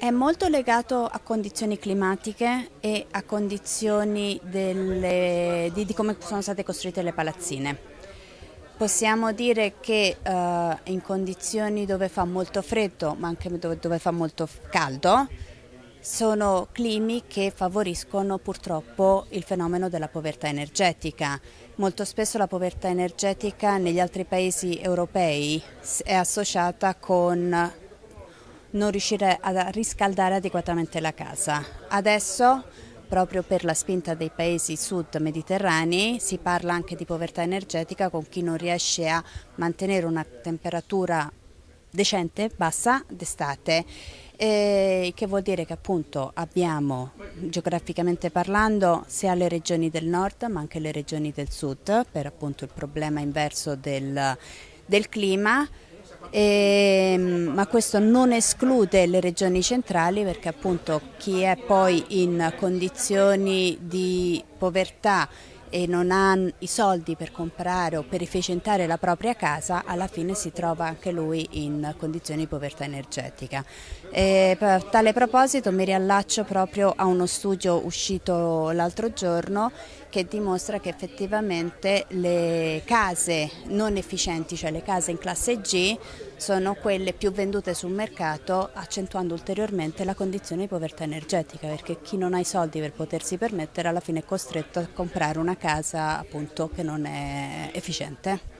È molto legato a condizioni climatiche e a condizioni delle, di, di, come sono state costruite le palazzine. Possiamo dire che uh, in condizioni dove fa molto freddo ma anche dove, dove fa molto caldo sono climi che favoriscono purtroppo il fenomeno della povertà energetica. Molto spesso la povertà energetica negli altri paesi europei è associata con non riuscire a riscaldare adeguatamente la casa. Adesso proprio per la spinta dei paesi sud mediterranei si parla anche di povertà energetica con chi non riesce a mantenere una temperatura decente, bassa d'estate, eh, che vuol dire che appunto abbiamo geograficamente parlando sia le regioni del nord ma anche le regioni del sud per appunto il problema inverso del, del clima e, ehm, ma questo non esclude le regioni centrali perché appunto chi è poi in condizioni di povertà e non ha i soldi per comprare o per efficientare la propria casa, alla fine si trova anche lui in condizioni di povertà energetica. E a tale proposito mi riallaccio proprio a uno studio uscito l'altro giorno che dimostra che effettivamente le case non efficienti, cioè le case in classe G, sono quelle più vendute sul mercato accentuando ulteriormente la condizione di povertà energetica perché chi non ha i soldi per potersi permettere alla fine è costretto a comprare una casa appunto che non è efficiente.